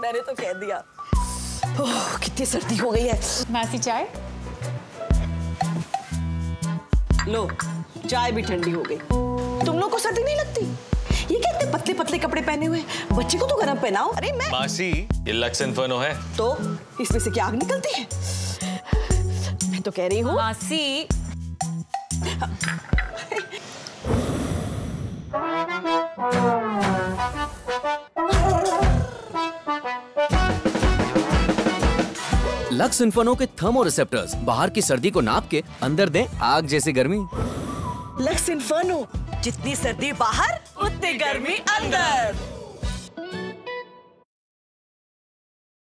मैंने तो कह दिया। ओह कितनी सर्दी हो गई है। मासी चाय? लो चाय भी ठंडी हो गई। तुम लोग को सर्दी नहीं लगती? ये क्या इतने पतले पतले कपड़े पहने हुए? बच्चे को तो गर्म पहनाओ। अरे मैं मासी ये लक्स इन्फर्नो है। तो इसमें से क्या आग निकलती है? मैं तो कह रही हूँ मासी। लक्स इन्फनो के थर्मो रिसेप्टर्स। बाहर की सर्दी को नाप के अंदर दें आग जैसी गर्मी। लक्स इन्फनो, जितनी सर्दी बाहर, उतनी गर्मी अंदर।